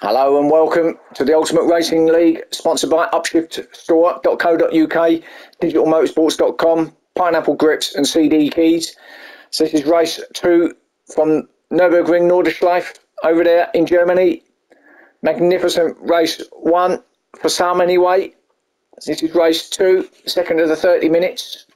Hello and welcome to the Ultimate Racing League, sponsored by upshiftstore.co.uk, digitalmotorsports.com, Pineapple Grips and CD Keys. So this is race two from Nürburgring Nordschleife over there in Germany. Magnificent race one for some anyway. This is race two, second of the 30 minutes.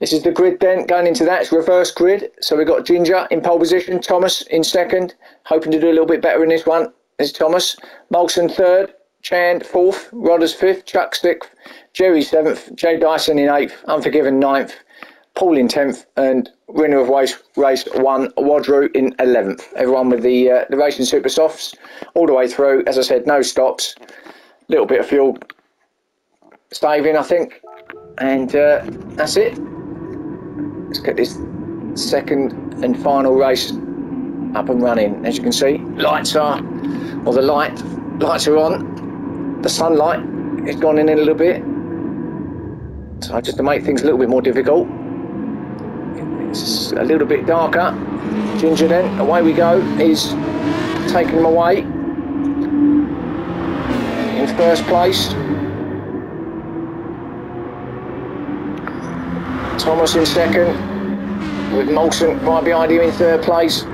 This is the grid then, going into that, it's reverse grid. So we've got Ginger in pole position, Thomas in second, hoping to do a little bit better in this one. Is Thomas, Molson third, Chand fourth, Rodders fifth, Chuck sixth, Jerry seventh, Jay Dyson in eighth, Unforgiven ninth, Paul in tenth, and winner of race race one, Wadru in eleventh. Everyone with the uh, the racing super softs all the way through. As I said, no stops, little bit of fuel saving, I think, and uh, that's it. Let's get this second and final race up and running. As you can see, lights are, or the light, lights are on. The sunlight has gone in a little bit. So just to make things a little bit more difficult, it's a little bit darker. Ginger then, away we go, is taking him away in first place. Thomas in second, with Molson right behind him in third place.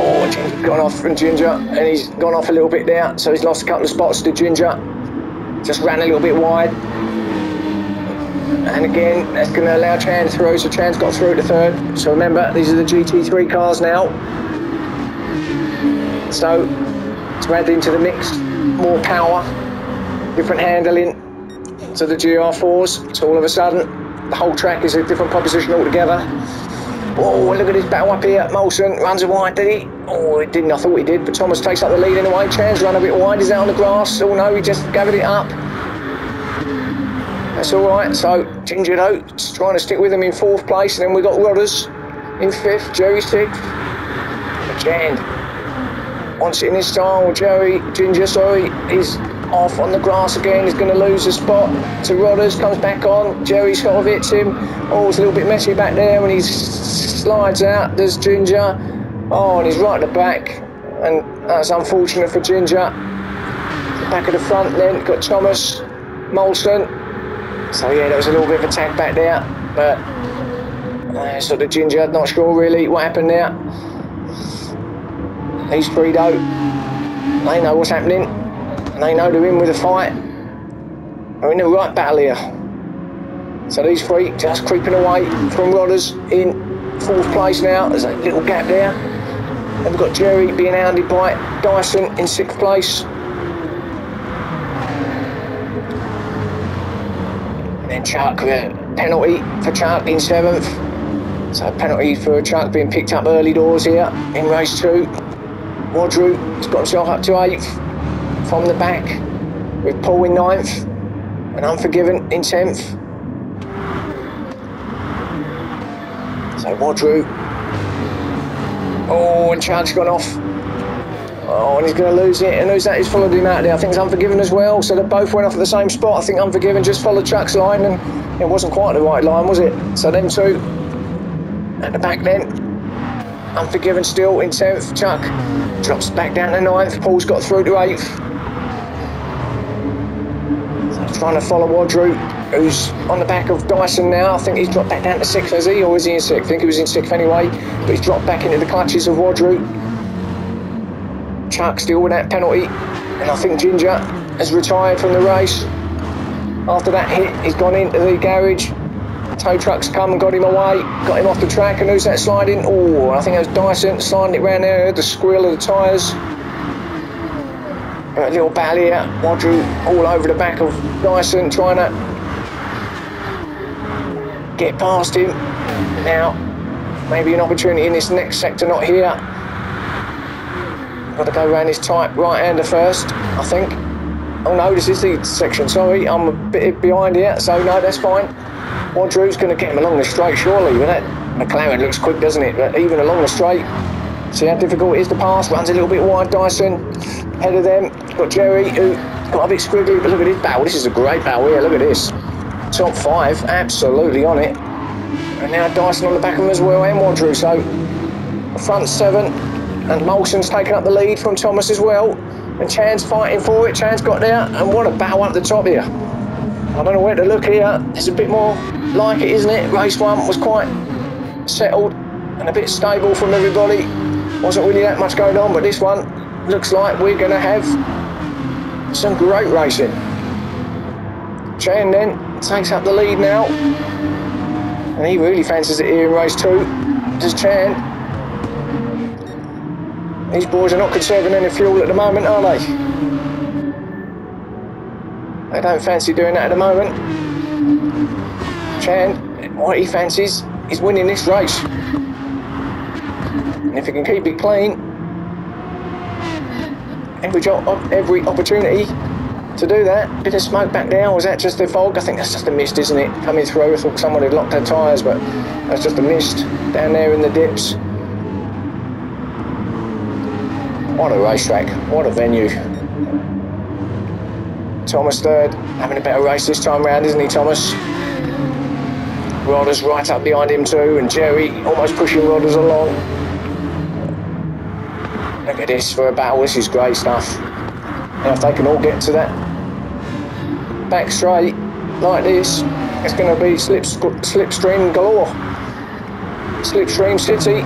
Oh, Ginger's gone off from Ginger, and he's gone off a little bit there, so he's lost a couple of spots to Ginger. Just ran a little bit wide. And again, that's going to allow Chan through, so Chan's got through to third. So remember, these are the GT3 cars now. So, to add into the mix, more power, different handling, to the GR4s. So all of a sudden, the whole track is a different proposition altogether. Oh, look at this battle up here. Molson runs a wide, did he? Oh, he didn't. I thought he did. But Thomas takes up the lead anyway. Chan's run a bit wide. He's out on the grass. Oh, no, he just gathered it up. That's all right. So, Ginger, though, trying to stick with him in fourth place. And then we've got Rodders in fifth. Jerry sixth. Chan wants it in his style. Jerry, Ginger, sorry, he's off on the grass again. He's going to lose a spot to Rodders. Comes back on. Jerry sort of hits him. Oh, it's a little bit messy back there when he slides out. There's Ginger. Oh, and he's right at the back. And that's unfortunate for Ginger. Back of the front then, got Thomas, Molson. So yeah, there was a little bit of a tag back there. But uh, sort of Ginger, not sure really what happened there. These three though, they know what's happening and they know they're in with a fight. They're in the right battle here. So these three just creeping away from Rodders in fourth place now. There's a little gap there. We've got Jerry being hounded by Dyson in sixth place. And then Chuck, uh, penalty for Chuck in seventh. So penalty for Chuck being picked up early doors here in race two. Wadru has got himself up to eighth from the back with Paul in ninth and Unforgiven in tenth. So Wadru. Oh, and Chad's gone off. Oh, and he's going to lose it. And who's that? He's followed him out there. I think it's Unforgiven as well. So they both went off at the same spot. I think Unforgiven just followed Chuck's line and it wasn't quite the right line, was it? So them two at the back then. Unforgiven still in 10th. Chuck drops back down to 9th. Paul's got through to 8th trying to follow Wadru, who's on the back of Dyson now. I think he's dropped back down to sixth, has he? Or is he in sixth? I think he was in sixth anyway, but he's dropped back into the clutches of Wadru. Chuck still with that penalty, and I think Ginger has retired from the race. After that hit, he's gone into the garage. Tow trucks come and got him away, got him off the track, and who's that sliding? Oh, I think it was Dyson sliding it round there, the squeal of the tyres. A little battle here. Wadru all over the back of Dyson trying to get past him. Now, maybe an opportunity in this next sector, not here. Got to go around this tight right-hander first, I think. Oh no, this is the section, sorry. I'm a bit behind here, so no, that's fine. Wadru's going to get him along the straight, surely. But that McLaren looks quick, doesn't it? But even along the straight, see how difficult it is to pass. Runs a little bit wide, Dyson. Ahead of them, got Jerry, who got a bit squiggly, but look at this battle. This is a great battle here, look at this. Top five, absolutely on it. And now Dyson on the back of them as well, and Wadru. So, front seven, And Molson's taken up the lead from Thomas as well. And Chan's fighting for it. Chan's got there. And what a battle up the top here. I don't know where to look here. It's a bit more like it, isn't it? Race one was quite settled and a bit stable from everybody. Wasn't really that much going on, but this one looks like we're going to have some great racing. Chan then takes up the lead now. And he really fancies it here in race two. Does Chan. These boys are not conserving any fuel at the moment, are they? They don't fancy doing that at the moment. Chan, what he fancies is winning this race. And if he can keep it clean, every, every opportunity to do that. Bit of smoke back there, was that just the fog? I think that's just a mist, isn't it? Coming through, I thought someone had locked their tyres, but that's just a mist down there in the dips. What a racetrack, what a venue. Thomas third, having a better race this time round, isn't he, Thomas? Rodders right up behind him too, and Jerry almost pushing Rodders along. Look at this for a battle, this is great stuff. Now if they can all get to that back straight like this, it's going to be slip, slipstream galore. Slipstream City,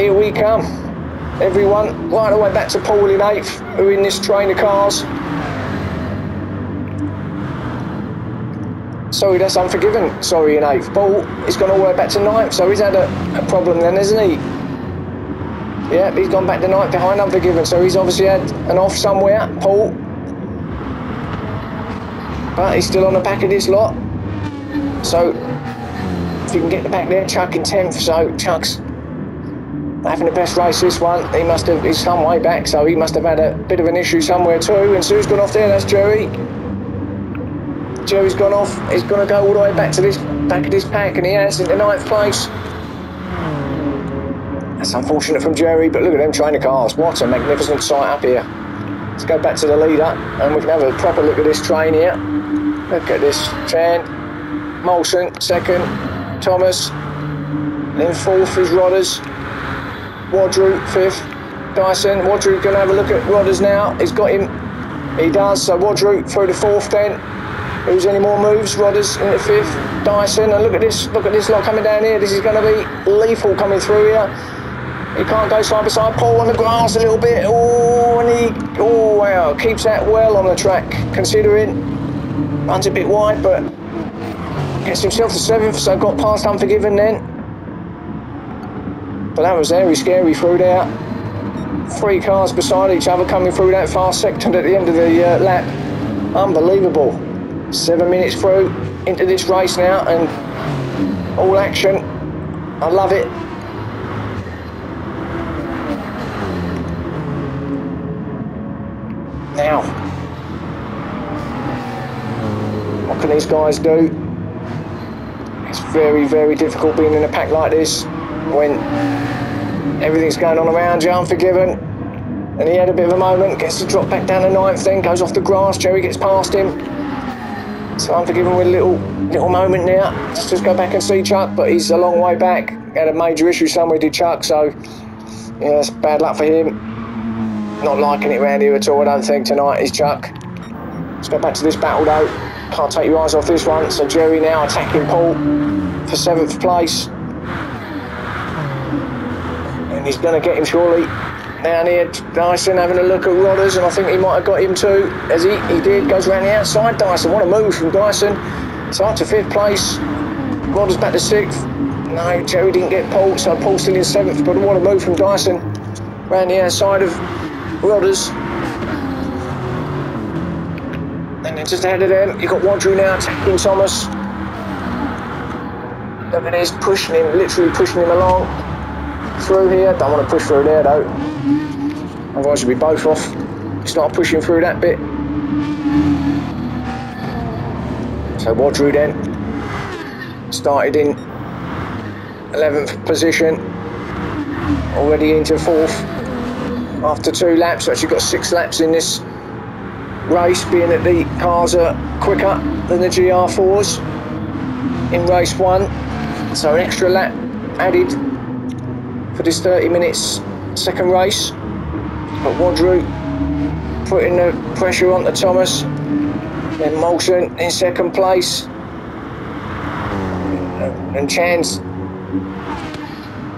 here we come everyone, right away back to Paul in eighth, who in this train of cars. Sorry, that's unforgiven. Sorry, in eighth. Paul is going to work back to ninth, so he's had a, a problem then, isn't he? Yeah, he's gone back to ninth behind unforgiven, so he's obviously had an off somewhere, Paul. But he's still on the back of this lot. So, if you can get the back there, Chuck in 10th, so Chuck's having the best race this one. He must have, he's some way back, so he must have had a bit of an issue somewhere too. And Sue's gone off there, that's Jerry. Jerry's gone off, he's going to go all the way back to this back of this pack, and he has into ninth place. That's unfortunate from Jerry, but look at them trainer cars. What a magnificent sight up here. Let's go back to the leader, and we can have a proper look at this train here. Look at this. Chan, Molson, second, Thomas, then fourth is Rodders. Wadru fifth. Dyson. Wadru going to have a look at Rodders now. He's got him. He does. So Wadru through the fourth then. Who's any more moves? Rodders in the fifth. Dyson. And look at this. Look at this lot coming down here. This is going to be lethal coming through here. He can't go side by side. Paul on the grass a little bit. Oh, and he. Oh, wow. Keeps that well on the track, considering. Runs a bit wide, but gets himself to seventh, so got past Unforgiven then. But that was very scary through there. Three cars beside each other coming through that fast sector at the end of the uh, lap. Unbelievable. Seven minutes through into this race now and all action. I love it. Now, what can these guys do? It's very, very difficult being in a pack like this when everything's going on around you, unforgiven. And he had a bit of a moment, gets to drop back down the ninth, then goes off the grass, Jerry gets past him. So unforgiven with a little little moment now. Just, just go back and see Chuck, but he's a long way back. Had a major issue somewhere, did Chuck, so yeah, it's bad luck for him. Not liking it around here at all, I don't think, tonight, is Chuck. Let's go back to this battle though. Can't take your eyes off this one. So Jerry now attacking Paul for seventh place and he's going to get him surely. Down here, Dyson having a look at Rodders, and I think he might have got him too, as he, he did. Goes around the outside. Dyson, what a move from Dyson. So up to fifth place. Rodders back to sixth. No, Jerry didn't get Paul, so Paul's still in seventh, but what a move from Dyson. Round the outside of Rodders. And then just ahead of them, you've got Wadru now attacking Thomas. Look at this, pushing him, literally pushing him along through here. Don't want to push through there though. Otherwise you'll be both off. Start pushing through that bit. So Wadru then started in 11th position. Already into fourth after two laps. Actually got six laps in this race, being that the cars are quicker than the GR4s in race one. So an extra lap added for this 30 minutes second race. But Wadru putting the pressure onto Thomas. Then Molson in second place. And Chan's,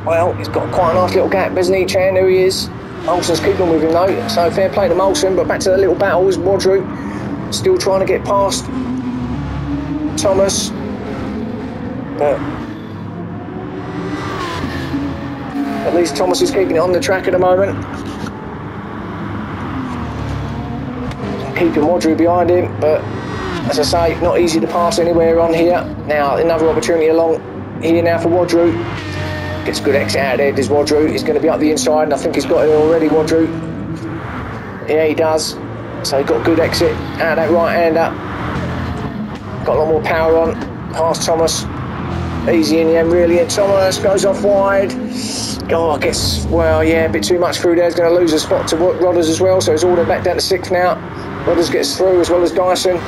well, he's got quite a nice little gap, doesn't he, Chan? Who he is. Molson's keeping with him though, so fair play to Molson. But back to the little battles, Wadru still trying to get past Thomas. But at least Thomas is keeping it on the track at the moment. Keeping Wadru behind him, but as I say, not easy to pass anywhere on here. Now, another opportunity along here now for Wadru. Gets good exit out there, does Wadru. He's going to be up the inside, and I think he's got it already, Wadru. Yeah, he does. So he got good exit out that right hander. Got a lot more power on. Past Thomas. Easy in the end, really. And Thomas goes off wide. Oh, I guess, well, yeah, a bit too much through there. He's going to lose a spot to Rodders as well. So he's ordered back down to sixth now. Rodders gets through as well as Dyson.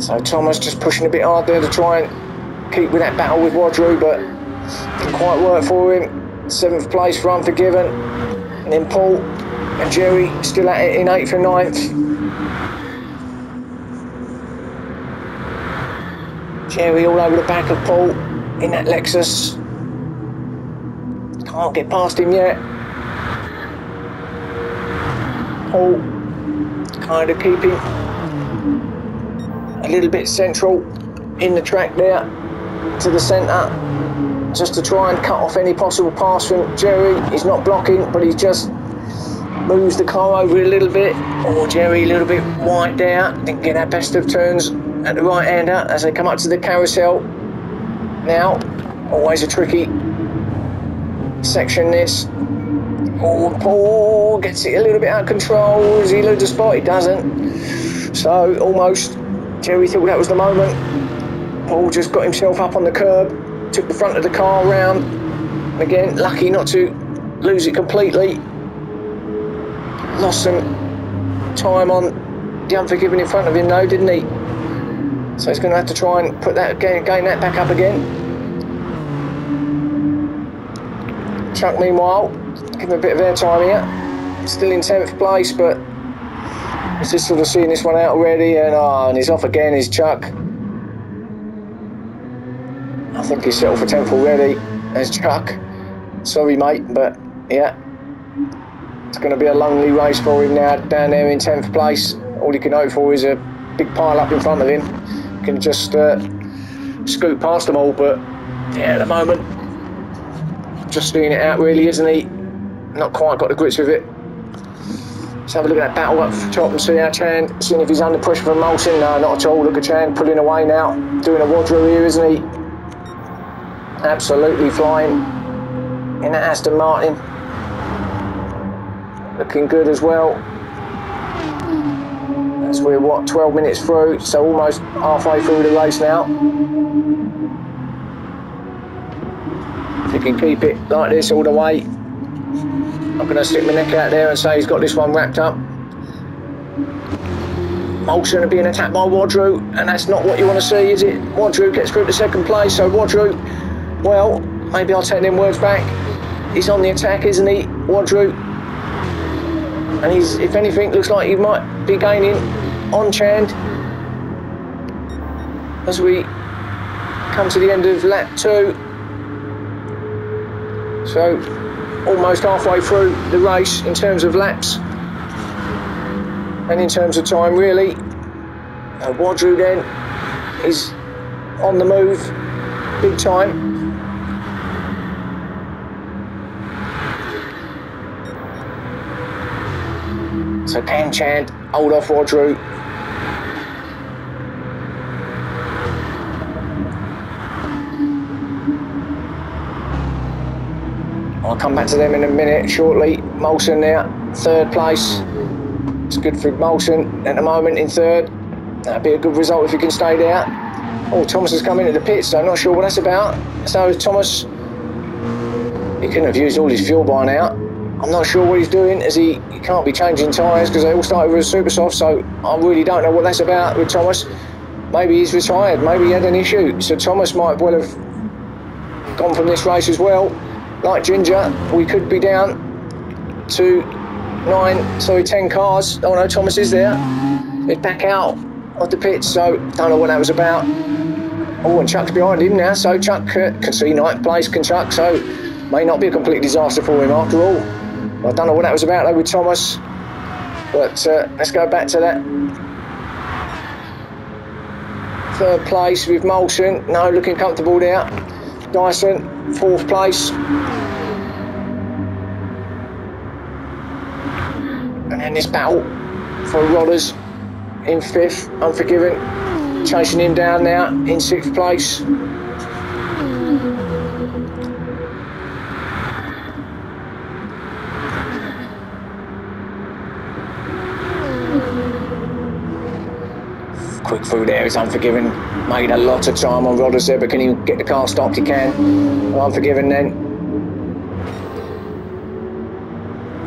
So Thomas just pushing a bit hard there to try and keep with that battle with Wadru, but didn't quite work for him. Seventh place for Unforgiven. And then Paul and Jerry still at it in eighth and ninth. Jerry all over the back of Paul in that Lexus. Can't get past him yet. Paul kind of keeping a little bit central in the track there to the centre just to try and cut off any possible pass from Jerry. He's not blocking, but he just moves the car over a little bit. Or oh, Jerry a little bit wide there. Didn't get that best of turns at the right hander as they come up to the carousel. Now, always a tricky section this. Oh, Paul gets it a little bit out of control. Does he lose the spot? He doesn't. So, almost Jerry thought that was the moment. Paul just got himself up on the curb, took the front of the car around. Again, lucky not to lose it completely. Lost some time on the unforgiving in front of him, though, didn't he? So he's going to have to try and put that gain, gain that back up again. Chuck, meanwhile, give him a bit of airtime here. Still in 10th place, but He's just sort of seeing this one out already, and oh, and he's off again. He's Chuck. Think he's settled for tenth already. There's Chuck. Sorry, mate, but yeah, it's going to be a lonely race for him now. Down there in tenth place, all he can hope for is a big pile up in front of him. Can just uh, scoot past them all, but yeah, at the moment, just seeing it out really, isn't he? Not quite got the grits with it. Let's have a look at that battle up top and see how Chan, seeing if he's under pressure from Molson. No, not at all. Look at Chan pulling away now, doing a Wadru here, isn't he? Absolutely flying in that Aston Martin. Looking good as well. As we're, what, 12 minutes through, so almost halfway through the race now. If you can keep it like this all the way, I'm going to stick my neck out there and say he's got this one wrapped up. Molson being attacked by Wadru, and that's not what you want to see, is it? Wadru gets through to second place, so Wadru, well, maybe I'll take them words back. He's on the attack, isn't he, Wadru? And he's, if anything, looks like he might be gaining on Chand as we come to the end of lap two. So almost halfway through the race in terms of laps and in terms of time really. Uh, Wadru then is on the move big time. So can Chand hold off Wadru I'll come back to them in a minute shortly. Molson there, third place. It's good for Molson at the moment in third. That'd be a good result if he can stay there. Oh, Thomas has come into the pits, so I'm not sure what that's about. So Thomas, he couldn't have used all his fuel by now. I'm not sure what he's doing as he, he can't be changing tyres because they all started with a super soft, so I really don't know what that's about with Thomas. Maybe he's retired, maybe he had an issue. So Thomas might well have gone from this race as well. like Ginger, we could be down to nine, sorry, ten cars. Oh no, Thomas is there. He's back out of the pits, so don't know what that was about. Oh, and Chuck's behind him now, so Chuck uh, can see ninth place, can Chuck, so may not be a complete disaster for him after all. I don't know what that was about though with Thomas, but uh, let's go back to that third place with Molson. No, looking comfortable there. Dyson, fourth place. And then this battle for Rodders in fifth, Unforgiven, chasing him down now in sixth place. Through there is Unforgiven. Made a lot of time on Rodders there, but can you get the car stopped? You can. Unforgiven then.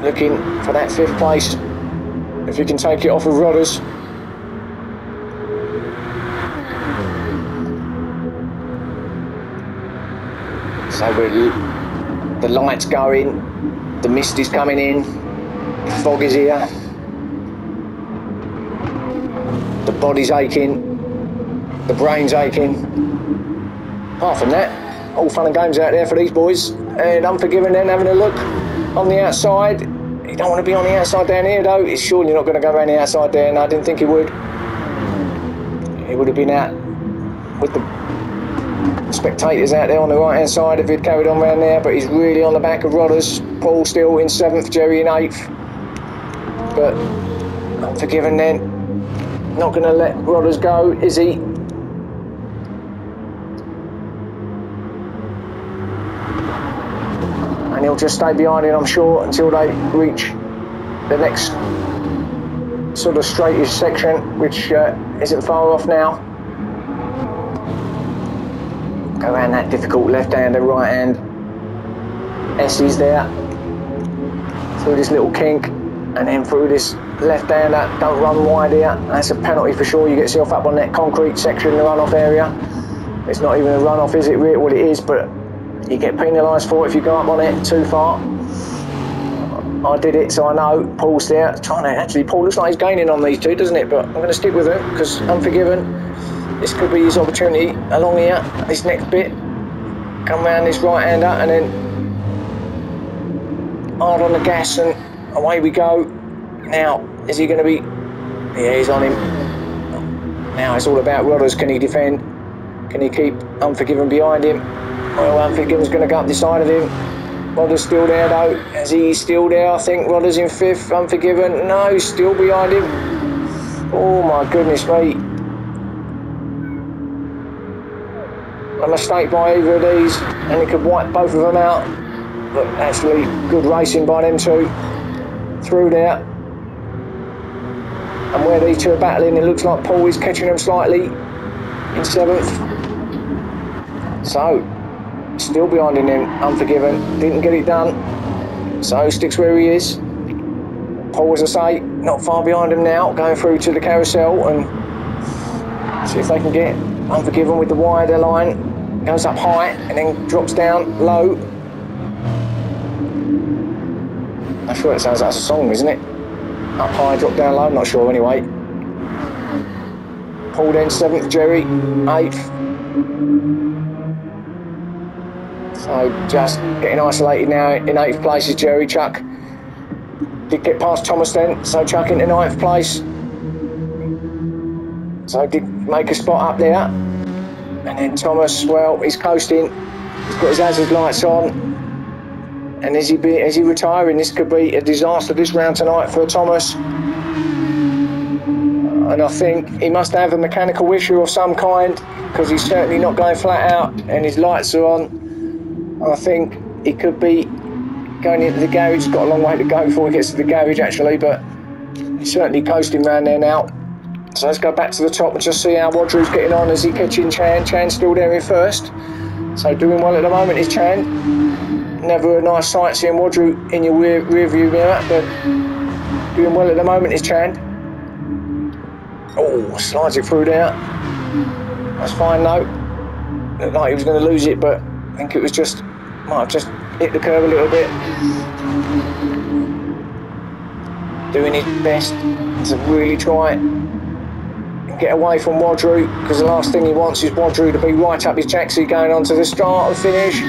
Looking for that fifth place. If you can take it off of Rodders. So we're, the light's going, the mist is coming in, fog is here, the body's aching, the brain's aching. Apart from that, all fun and games out there for these boys. And Unforgiven then having a look on the outside. You don't want to be on the outside down here though. It's surely not going to go around the outside there, and I didn't think he would. He would have been out with the spectators out there on the right hand side if he'd carried on around there, but he's really on the back of Rodders. Paul still in seventh, Jerry in eighth. But Unforgiven then. Not going to let Rodders go, is he? And he'll just stay behind it, I'm sure, until they reach the next sort of straightish section, which uh, isn't far off now go around that difficult left hand and right hand. esses there through this little kink and then through this left hander. Don't run wide here. That's a penalty for sure. You get yourself up on that concrete section in the runoff area. It's not even a runoff, is it? Well, it is, but you get penalised for it if you go up on it too far. I did it, so I know. Paul's there. Trying to actually, Paul looks like he's gaining on these two, doesn't it? But I'm going to stick with him because Unforgiven this could be his opportunity along here, this next bit. Come round this right hander and then hard on the gas and away we go. Now, is he going to be. Yeah, he's on him. Now it's all about Rodders. Can he defend? Can he keep Unforgiven behind him? Well, Unforgiven's going to go up the side of him. Rodders still there though. Is he still there? I think Rodders in fifth. Unforgiven. No, still behind him. Oh my goodness me. a mistake by either of these and it could wipe both of them out. But actually, good racing by them two through there. And where these two are battling, it looks like Paul is catching them slightly in seventh. So, still behind him, Unforgiven. Didn't get it done. So, sticks where he is. Paul, as I say, not far behind him now, going through to the carousel and see if they can get Unforgiven with the wider line, goes up high and then drops down low. I'm sure it sounds like a song, isn't it? Up high, drop down low, not sure anyway. Pulled in seventh, Jerry, eighth. So just getting isolated now in eighth place is Jerry Chuck. Did get past Thomas then, so Chuck into ninth place. So did make a spot up there. And then Thomas, well, he's coasting. He's got his hazard lights on. And is he, be, is he retiring? This could be a disaster this round tonight for Thomas. And I think he must have a mechanical issue of some kind because he's certainly not going flat out and his lights are on. I think he could be going into the garage. He's got a long way to go before he gets to the garage actually, but he's certainly coasting around there now. So let's go back to the top and just see how Wadru's getting on as he catching Chan. Chan's still there in first. So doing well at the moment is Chan. Never a nice sight seeing Wadru in your rear, rear view mirror, but doing well at the moment is Chan. Oh, slides it through there. That's fine though. Looked like he was going to lose it, but I think it was just, might have just hit the curb a little bit. Doing his best to really try and get away from Wadru because the last thing he wants is Wadru to be right up his taxi going on to the start and finish.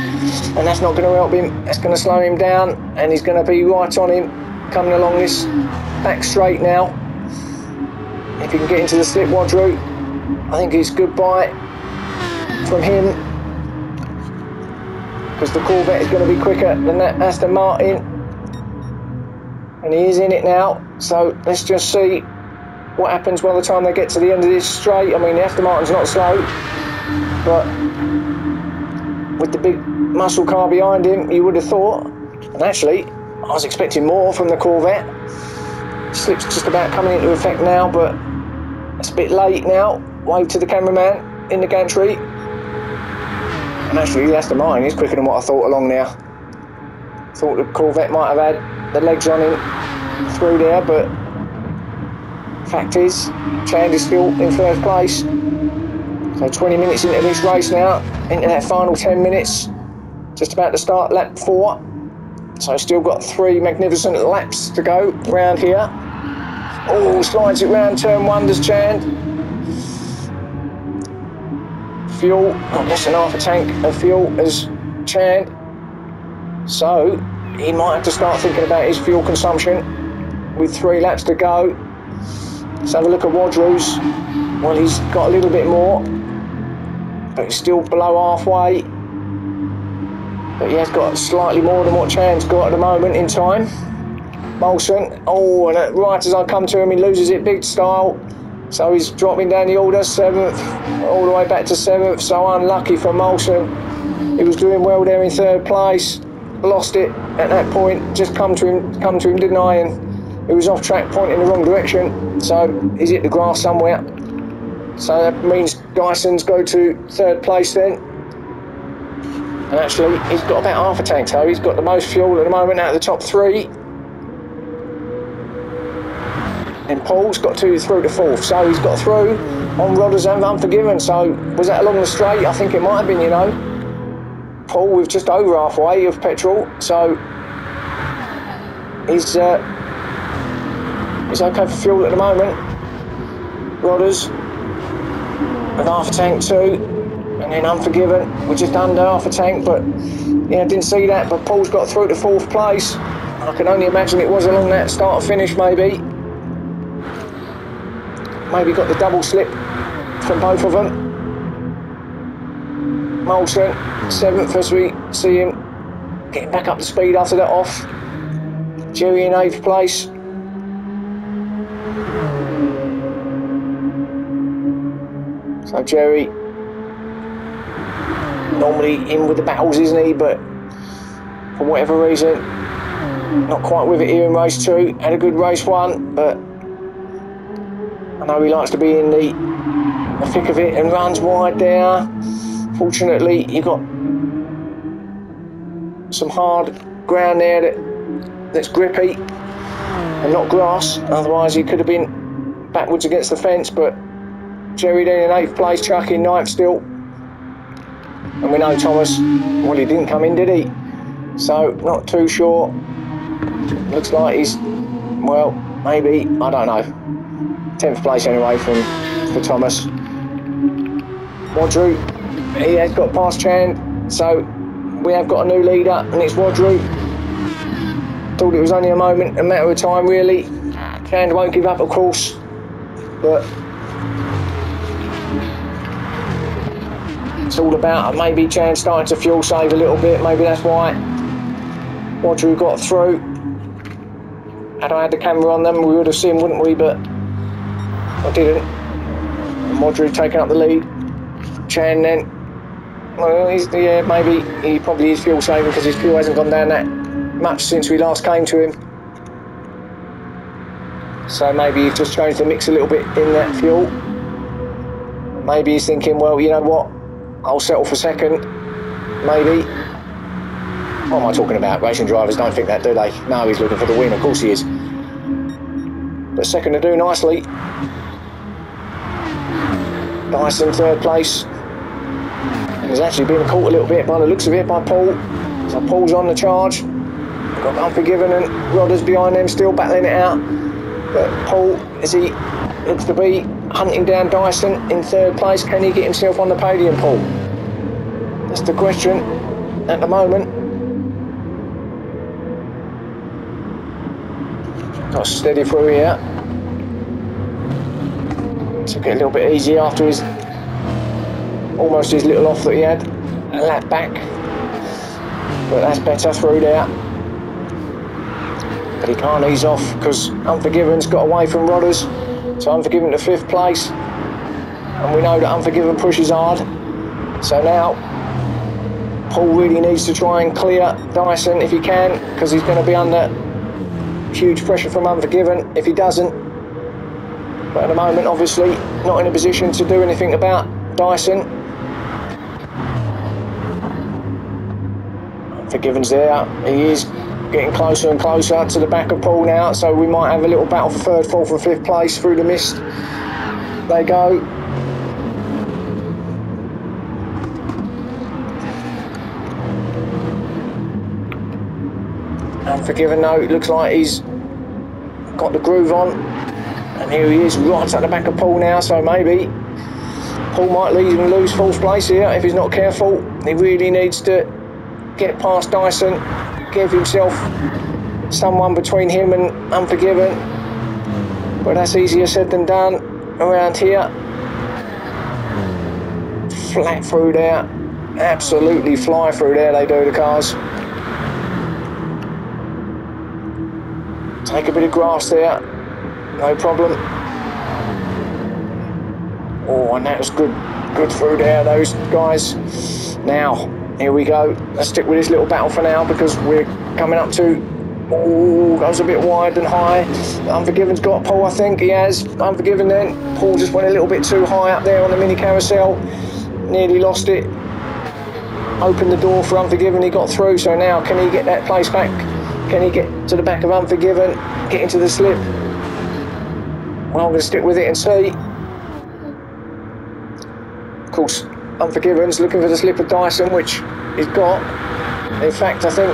And that's not going to help him, that's going to slow him down and he's going to be right on him coming along this back straight now. If he can get into the slip Wadru, I think it's goodbye from him. Because the Corvette is going to be quicker than that Aston Martin. And he is in it now. So let's just see what happens by the time they get to the end of this straight I mean the Aston Martin's not slow but with the big muscle car behind him you would have thought and actually I was expecting more from the Corvette slip's just about coming into effect now but it's a bit late now wave to the cameraman in the gantry and actually, the mine. He's quicker than what I thought along there. Thought the Corvette might have had the legs on him through there, but fact is, Chand is still in first place. So 20 minutes into this race now, into that final 10 minutes, just about to start lap four. So still got three magnificent laps to go round here. Oh, slides it round turn one, does Chand fuel, not less than half a tank of fuel as Chand. So he might have to start thinking about his fuel consumption with three laps to go. Let's have a look at Wadru's. Well, he's got a little bit more, but he's still below halfway. But he has got slightly more than what Chand's got at the moment in time. Molson, oh, and right as I come to him, he loses it big style. So he's dropping down the order, seventh, all the way back to seventh. So unlucky for Molson. He was doing well there in third place. Lost it at that point. Just come to him, come to him, didn't I? And he was off track, pointing the wrong direction. So he's hit the grass somewhere. So that means Dyson's go to third place then. And actually, he's got about half a tank, so he's got the most fuel at the moment out of the top three. And Paul's got two through to fourth, so he's got through on Rodders and Unforgiven. So was that along the straight? I think it might have been, you know. Paul with just over halfway of petrol, so he's uh, he's okay for fuel at the moment. Rodders with half a tank too, and then Unforgiven we're just under half a tank, but yeah, didn't see that. But Paul's got through to fourth place. I can only imagine it was along that start finish maybe maybe got the double slip from both of them. Molson, seventh as we see him getting back up to speed after that off. Jerry in eighth place. So Jerry normally in with the battles, isn't he? But for whatever reason, not quite with it here in race two. Had a good race one, but I know he likes to be in the, the thick of it and runs wide there. Fortunately, you've got some hard ground there that, that's grippy and not grass. Otherwise, he could have been backwards against the fence. But Jerry Dean in eighth place, Chuck in ninth still. And we know Thomas, well, he didn't come in, did he? So, not too sure. Looks like he's, well, maybe, I don't know. 10th place anyway from for Thomas. Wadru, he has got past Chand, so we have got a new leader, and it's Wadru. Thought it was only a moment, a matter of time, really. Chand won't give up, of course, but it's all about maybe Chand starting to fuel save a little bit. Maybe that's why Wadru got through. Had I had the camera on them, we would have seen, wouldn't we? But I didn't. Wadru taking up the lead. Chan then. Well, he's, yeah, maybe he probably is fuel saving because his fuel hasn't gone down that much since we last came to him. So maybe he's just changed the mix a little bit in that fuel. Maybe he's thinking, well, you know what? I'll settle for second. Maybe. What am I talking about? Racing drivers don't think that, do they? No, he's looking for the win. Of course he is. But second to do nicely. Nice in third place. He's actually been caught a little bit by the looks of it by Paul. So Paul's on the charge. Got Unforgiven and Rodders behind them, still battling it out. But Paul, as he looks to be hunting down Dyson in third place, can he get himself on the podium, Paul? That's the question at the moment. Got steady through here. Took it a little bit easy after his almost his little off that he had. A lap back. But that's better through there. But he can't ease off because Unforgiven's got away from Rodders. So Unforgiven to fifth place. And we know that Unforgiven pushes hard. So now Paul really needs to try and clear Dyson if he can because he's going to be under huge pressure from Unforgiven if he doesn't. But at the moment, obviously, not in a position to do anything about Dyson. Unforgiven's there. He is getting closer and closer to the back of Paul now, so we might have a little battle for third, fourth, and fifth place through the mist. They go. Unforgiven though, it looks like he's got the groove on. And here he is right at the back of Paul now, so maybe Paul might leave and lose fourth place here if he's not careful. He really needs to get past Dyson, give himself someone between him and Unforgiven. But that's easier said than done around here. Flat through there. Absolutely fly through there, they do, the cars. Take a bit of grass there, no problem. Oh, and that was good, good through there, those guys. Now, here we go. Let's stick with this little battle for now because we're coming up to. Oh, goes a bit wide and high. Unforgiven's got Paul, I think he has. Unforgiven then. Paul just went a little bit too high up there on the mini carousel. Nearly lost it. Opened the door for Unforgiven, he got through. So now, can he get that place back? Can he get to the back of Unforgiven, get into the slip? Well, I'm going to stick with it and see. Of course, Unforgiven's looking for the slip of Dyson, which he's got. In fact, I think,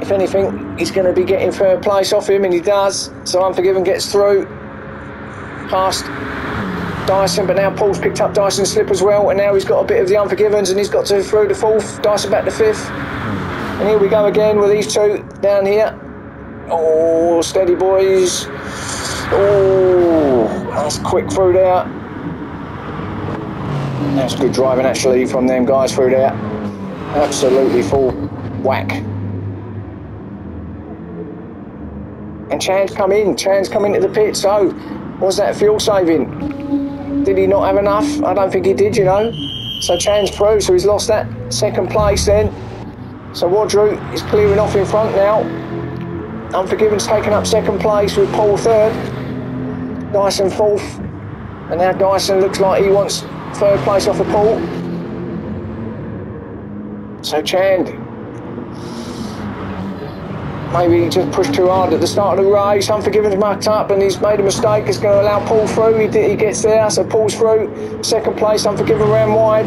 if anything, he's going to be getting third place off him, and he does. So Unforgiven gets through past Dyson, but now Paul's picked up Dyson's slip as well, and now he's got a bit of the Unforgivens, and he's got to through the fourth. Dyson back to fifth. And here we go again with these two down here. Oh, steady boys. Oh, that's quick through there. That's good driving actually from them guys through there. Absolutely full whack. And Chan's come in. Chan's come into the pit. So, was that fuel saving? Did he not have enough? I don't think he did, you know. So Chan's through, so he's lost that second place then. So Wadru is clearing off in front now. Unforgiven's taken up second place with Paul third. Dyson fourth. And now Dyson looks like he wants third place off of Paul. So Chand maybe he just pushed too hard at the start of the race. Unforgiven's mucked up and he's made a mistake. It's going to allow Paul through. He, he gets there, so Paul's through. Second place, Unforgiven ran wide.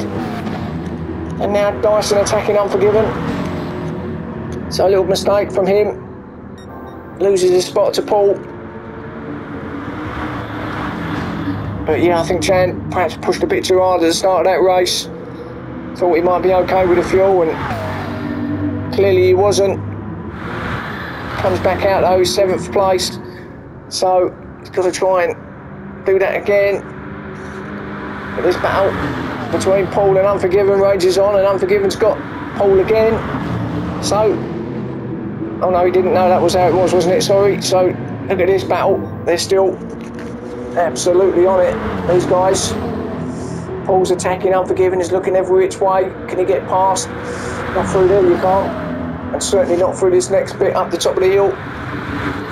And now Dyson attacking Unforgiven. So a little mistake from him. Loses his spot to Paul. But yeah, I think Chan perhaps pushed a bit too hard at the start of that race. Thought he might be okay with the fuel and clearly he wasn't. Comes back out though, seventh place. So he's got to try and do that again. But this battle between Paul and Unforgiven rages on and Unforgiven's got Paul again. So, oh no, he didn't know that was how it was, wasn't it? Sorry. So look at this battle. They're still absolutely on it, these guys. Paul's attacking, Unforgiven is looking every which way. Can he get past? Not through there, you can't. And certainly not through this next bit up the top of the hill.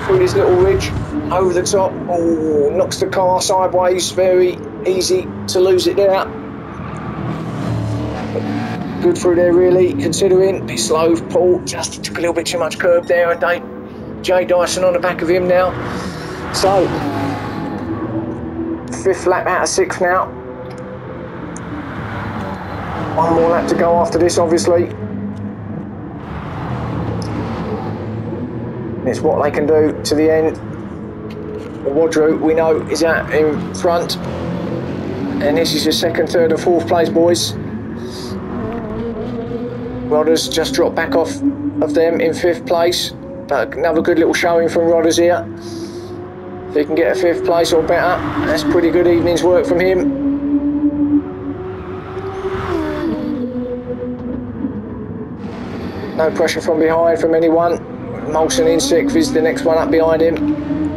Through this little ridge, over the top. Oh, knocks the car sideways. Very easy to lose it there. Good through there, really, considering. Bit slow, Paul. Just took a little bit too much curb there. I don't. Jay Dyson on the back of him now. So, fifth lap out of sixth now. One more lap to go after this, obviously. It's what they can do to the end. Wadru, we know, is out in front. And this is your second, third, and fourth place, boys. Rodders just dropped back off of them in fifth place. But another good little showing from Rodders here. If he can get a fifth place or better, that's pretty good evening's work from him. No pressure from behind from anyone. Molson in sixth is the next one up behind him.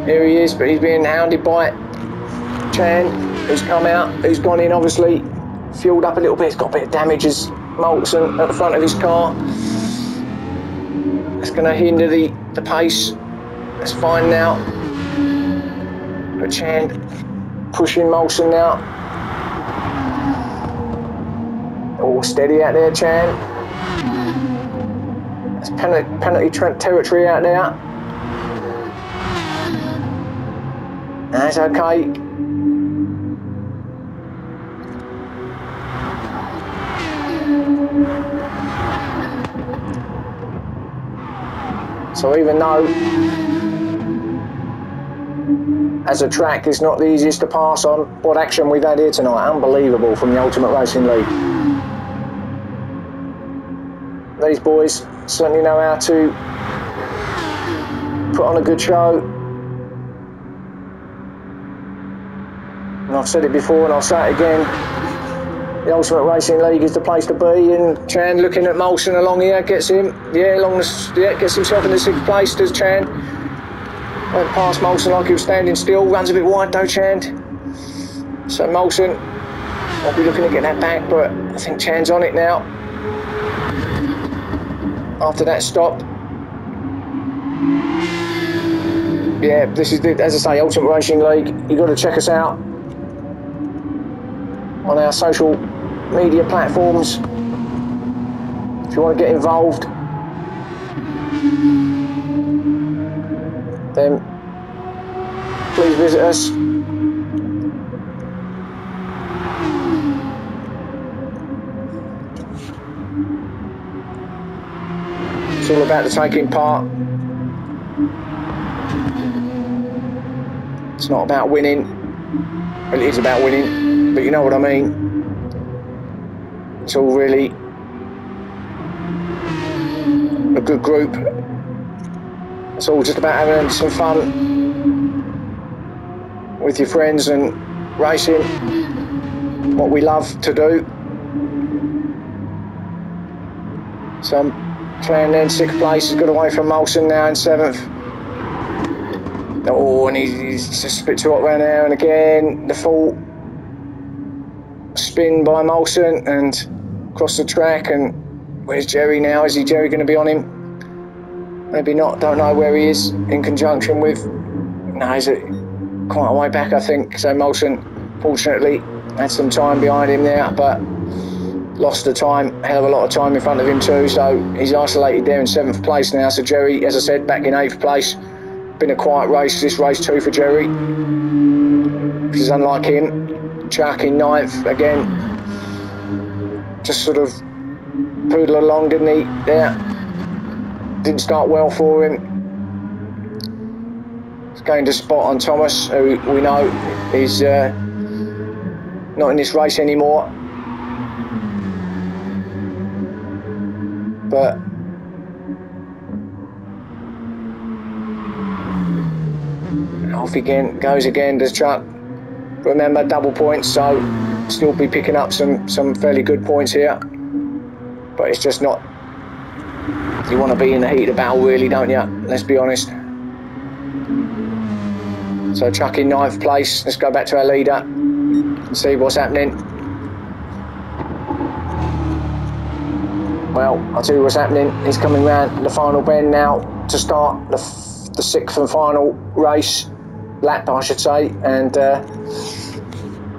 Here he is, but he's being hounded by Chan, who's come out, who's gone in obviously, fueled up a little bit, he's got a bit of damage as Molson at the front of his car. That's going to hinder the, the pace. That's fine now. But Chan pushing Molson now. All steady out there, Chan penalty, penalty territory out there. That's okay. So even though as a track it's not the easiest to pass on, what action we've had here tonight, unbelievable from the Ultimate Racing League. These boys certainly know how to put on a good show. And I've said it before and I'll say it again. The Ultimate Racing League is the place to be, and Chan looking at Molson along here gets him, yeah, along the, yeah, gets himself in the sixth place. Does Chan went past Molson like he was standing still, runs a bit wide though, Chan. So Molson, I'll be looking to get that back, but I think Chan's on it now after that stop. Yeah, this is the, as I say, Ultimate Racing League. You've got to check us out on our social media platforms if you want to get involved. Then please visit us It's all about the taking part. It's not about winning. It is about winning, but you know what I mean. It's all really a good group. It's all just about having some fun with your friends and racing, what we love to do. So Playing then sixth place, he's got away from Molson now in seventh. Oh, and he's, just a bit too hot around there. And again, the full spin by Molson and across the track. And where's Jerry now? Is he Jerry going to be on him? Maybe not. Don't know where he is in conjunction with. No, he's quite a way back, I think. So Molson, fortunately, had some time behind him there, but lost the time, hell of a lot of time in front of him too. So he's isolated there in seventh place now. So Jerry, as I said, back in eighth place. Been a quiet race this race too for Jerry. This is unlike him. Chuck in ninth again. Just sort of poodle along, didn't he? There. Didn't start well for him. He's going to spot on Thomas, who we know is uh, not in this race anymore. but off again goes again does Chuck remember double points so still be picking up some some fairly good points here. But it's just not you want to be in the heat of battle really don't you let's be honest. So Chuck in ninth place. Let's go back to our leader and see what's happening. Well, I'll tell you what's happening. He's coming round the final bend now to start the, the sixth and final race, lap I should say, and uh,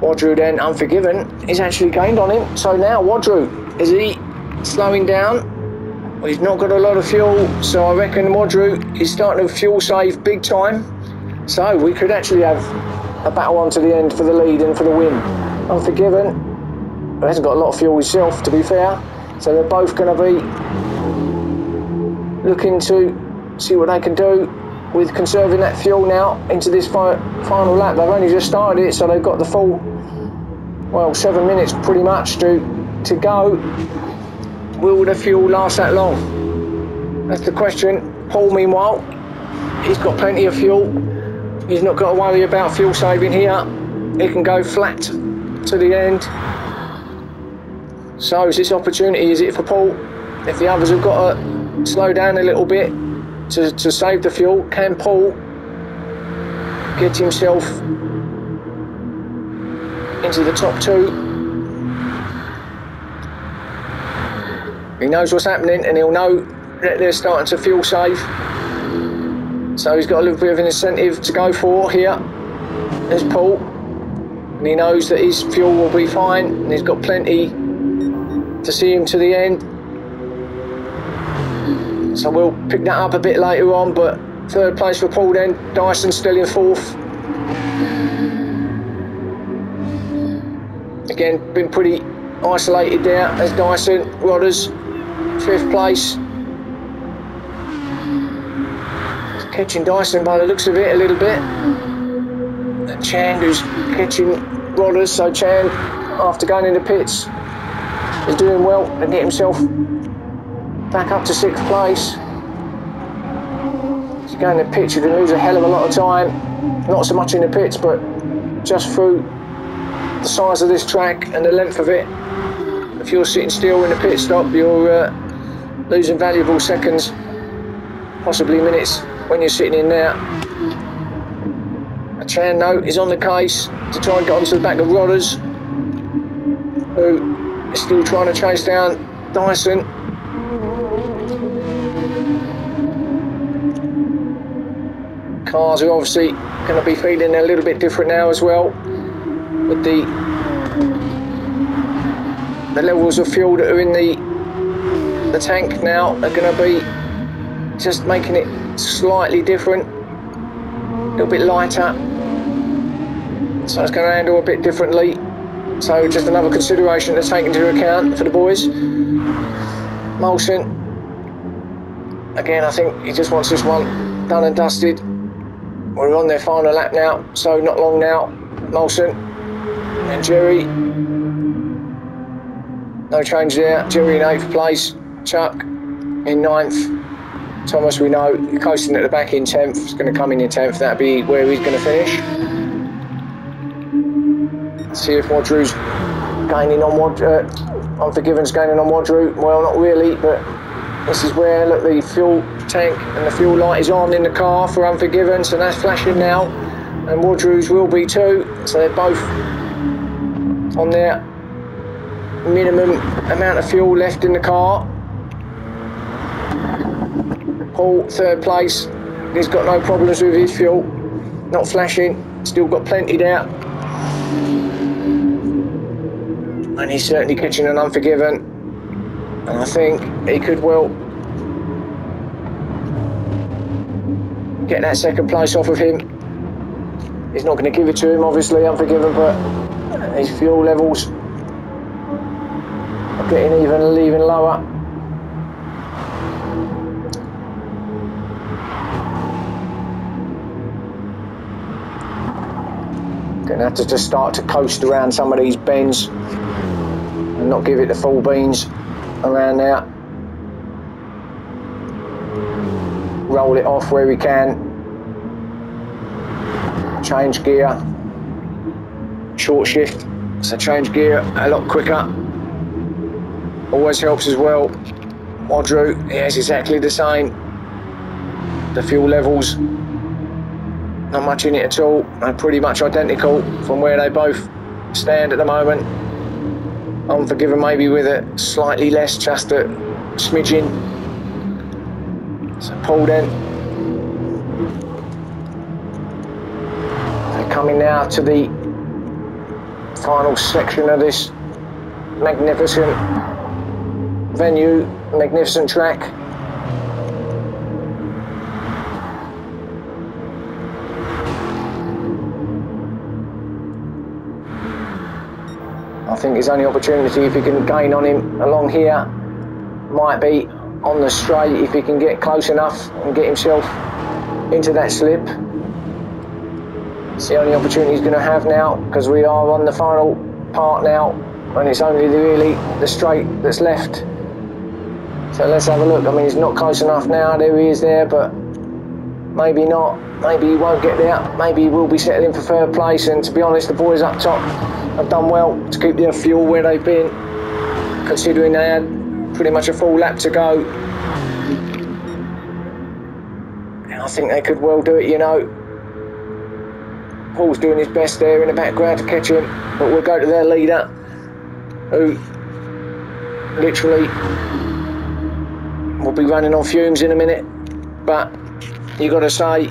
Wadru then, unforgiven, is actually gained on him. So now Wadru, is he slowing down? Well, he's not got a lot of fuel, so I reckon Wadru is starting to fuel save big time. So we could actually have a battle on to the end for the lead and for the win. Unforgiven hasn't got a lot of fuel himself, to be fair. So they're both going to be looking to see what they can do with conserving that fuel now into this fi final lap. They've only just started it, so they've got the full, well, seven minutes pretty much to, to go. Will the fuel last that long? That's the question. Paul, meanwhile, he's got plenty of fuel. He's not got to worry about fuel saving here. He can go flat to the end. So is this opportunity, is it for Paul? If the others have got to slow down a little bit to, to save the fuel, can Paul get himself into the top two? He knows what's happening and he'll know that they're starting to fuel save. So he's got a little bit of an incentive to go for here. There's Paul. And he knows that his fuel will be fine and he's got plenty to see him to the end. So we'll pick that up a bit later on, but third place for Paul then. Dyson still in fourth. Again, been pretty isolated there as Dyson. Rodders, fifth place. catching Dyson by the looks of it a little bit. And Chan who's catching Rodders, so Chan after going into pits is doing well and get himself back up to sixth place. He's going to pitch, you can lose a hell of a lot of time. Not so much in the pits, but just through the size of this track and the length of it. If you're sitting still in a pit stop, you're uh, losing valuable seconds, possibly minutes when you're sitting in there. A Chan note is on the case to try and get onto the back of Rodders, who is still trying to chase down Dyson. Cars are obviously going to be feeling a little bit different now as well, with the the levels of fuel that are in the the tank now are going to be just making it slightly different, a little bit lighter. So it's going to handle a bit differently. So just another consideration to take into account for the boys. Molson, again, I think he just wants this one done and dusted. We're on their final lap now, so not long now. Molson and Jerry. No change there. Jerry in eighth place. Chuck in ninth. Thomas, we know, coasting at the back in 10th, is going to come in in 10th, that'll be where he's going to finish. Let's see if Wadru's gaining on Wad, uh, Unforgiven's gaining on Wadru. Well, not really, but this is where, look, the fuel tank and the fuel light is on in the car for Unforgiven, so that's flashing now. And Wadru's will be too, so they're both on their minimum amount of fuel left in the car. Paul, third place. He's got no problems with his fuel. Not flashing. Still got plenty there. And he's certainly catching an unforgiven. And I think he could well get that second place off of him. He's not going to give it to him, obviously, unforgiven, but his fuel levels are getting even, even lower. Gonna have to just start to coast around some of these bends and not give it the full beans around there. Roll it off where we can. Change gear. Short shift. So change gear a lot quicker. Always helps as well. Wadru, yes, exactly the same. The fuel levels not much in it at all. They're pretty much identical from where they both stand at the moment. Unforgiven maybe with a slightly less, just a smidgen. So Paul then. They're coming now to the final section of this magnificent venue, magnificent track. Think his only opportunity if he can gain on him along here might be on the straight if he can get close enough and get himself into that slip. It's the only opportunity he's going to have now because we are on the final part now and it's only really the straight that's left. So let's have a look. I mean, he's not close enough now. There he is there, but maybe not. Maybe he won't get there. Maybe he will be settling for third place. And to be honest, the boys up top have done well to keep their fuel where they've been, considering they had pretty much a full lap to go. And I think they could well do it, you know. Paul's doing his best there in the background to catch him, but we'll go to their leader, who literally will be running on fumes in a minute. But you got to say,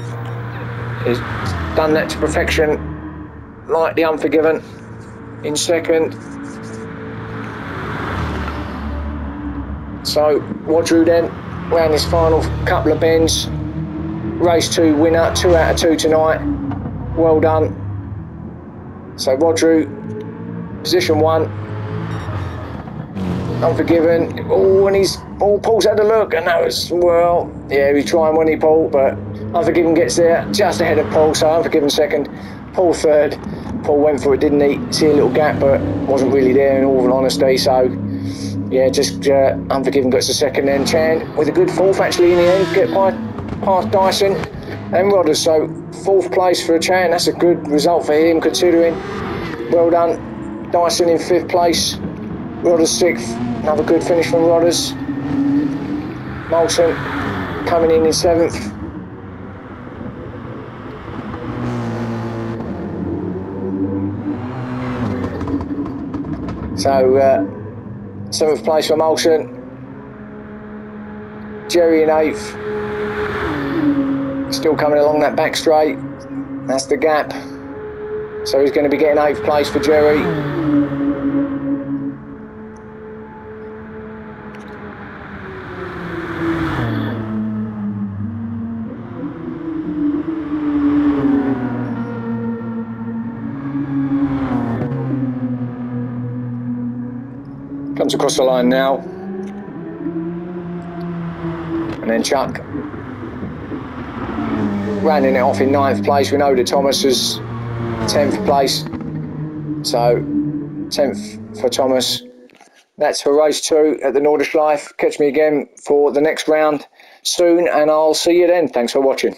he's done that to perfection, like the Unforgiven in second. So Wadru then ran his final couple of bends. Race two winner, two out of two tonight. Well done. So Wadru, position one. Unforgiven. Oh, and he's oh, Paul's had a look, and that was well, yeah, he trying when he Paul, but Unforgiven gets there just ahead of Paul, so Unforgiven second, Paul third. Paul went for it, didn't he? See a little gap, but wasn't really there in all honesty. So, yeah, just uh, Unforgiven gets a second. Then Chan with a good fourth actually in the end, get by past Dyson and Rodders. So fourth place for Chan. That's a good result for him considering. Well done, Dyson in fifth place. Rodders sixth. Another good finish from Rodders. Molson coming in in seventh. So, uh, seventh place for Molson. Jerry in eighth. Still coming along that back straight. That's the gap. So he's going to be getting eighth place for Jerry. Comes across the line now. And then Chuck rounding it off in ninth place. We know that Thomas is 10th place. So 10th for Thomas. That's for race two at the Nordschleife. Catch me again for the next round soon, and I'll see you then. Thanks for watching.